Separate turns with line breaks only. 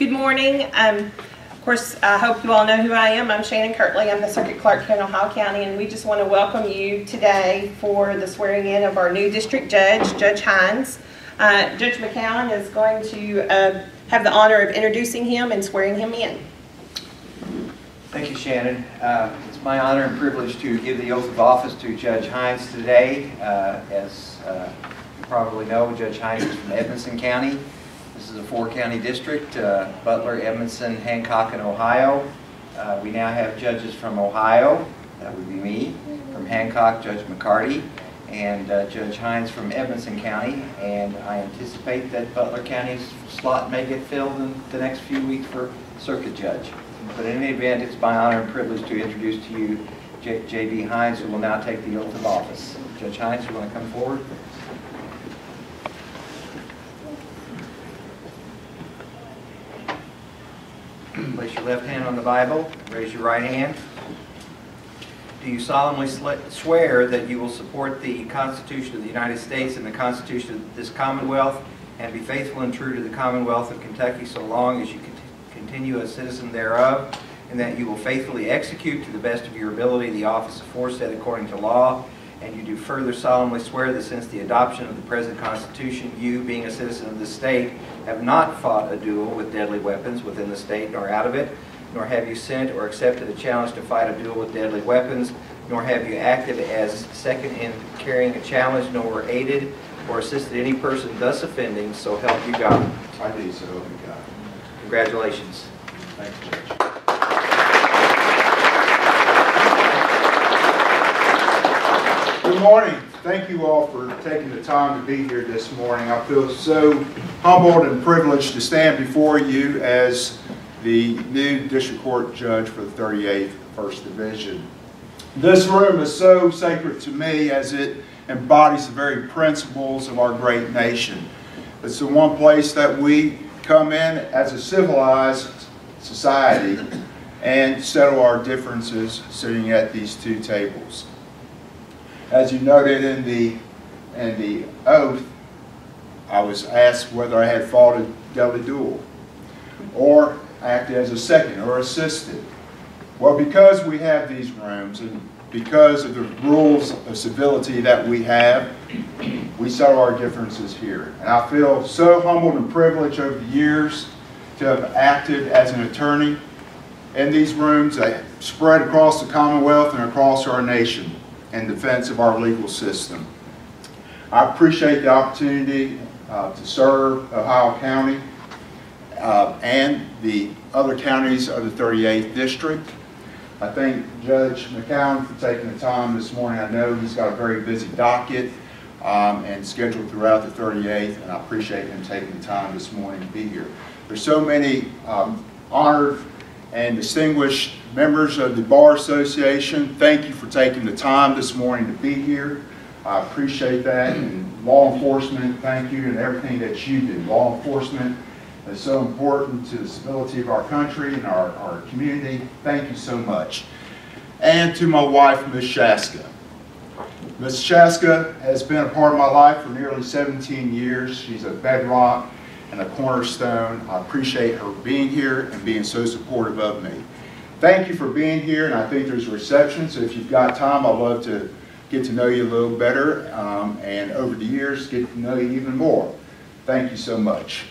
morning. Um, Of course, I hope you all know who I am. I'm Shannon Kirtley. I'm the Circuit Clerk here in Ohio County, and we just want to welcome you today for the swearing in of our new district judge, Judge Hines. Uh, Judge McCown is going to uh, have the honor of introducing him and swearing him in.
Thank you, Shannon. Uh, It's my honor and privilege to give the oath of office to Judge Hines today. Uh, As uh, you probably know, Judge Hines is from Edmonson County. This is a four-county district, uh, Butler, Edmonson, Hancock, and Ohio. Uh, We now have judges from Ohio, that would be me, from Hancock, Judge McCarty, and uh, Judge Hines from Edmonson County. And I anticipate that Butler County's slot may get filled in the next few weeks for circuit judge. But in any event, it's my honor and privilege to introduce to you J.B. Hines, who will now take the oath of office. Judge Hines, you want to come forward? Place your left hand on the Bible, raise your right hand. Do you solemnly swear that you will support the Constitution of the United States and the Constitution of this Commonwealth, and be faithful and true to the Commonwealth of Kentucky so long as you continue a citizen thereof, and that you will faithfully execute to the best of your ability the office aforesaid according to law, and you do further solemnly swear that since the adoption of the present Constitution, you, being a citizen of the state, have not fought a duel with deadly weapons within the state nor out of it, nor have you sent or accepted a challenge to fight a duel with deadly weapons, nor have you acted as second in carrying a challenge, nor were aided or assisted any person thus offending, so help you God.
I do, so help me God.
Congratulations.
Thank you, Judge. Good morning. Thank you all for taking the time to be here this morning. I feel so humbled and privileged to stand before you as the new District Court Judge for the 38th First Division. This room is so sacred to me as it embodies the very principles of our great nation. It's the one place that we come in as a civilized society and settle our differences sitting at these two tables. As you noted in the, in the oath, I was asked whether I had fought a deadly duel or acted as a second or assisted. Well, because we have these rooms and because of the rules of civility that we have, we settle our differences here. And I feel so humbled and privileged over the years to have acted as an attorney in these rooms that spread across the Commonwealth and across our nation in defense of our legal system. I appreciate the opportunity uh, to serve Ohio County uh, and the other counties of the 38th District. I thank Judge McCown for taking the time this morning. I know he's got a very busy docket um, and scheduled throughout the 38th, and I appreciate him taking the time this morning to be here. There's so many um, honored and distinguished members of the Bar Association. Thank you for taking the time this morning to be here. I appreciate that. And law enforcement, thank you, and everything that you do. Law enforcement is so important to the stability of our country and our, our community. Thank you so much. And to my wife, Ms. Shaska. Ms. Shaska has been a part of my life for nearly 17 years. She's a bedrock and a cornerstone. I appreciate her being here and being so supportive of me. Thank you for being here, and I think there's a reception, so if you've got time, I'd love to get to know you a little better, um, and over the years, get to know you even more. Thank you so much.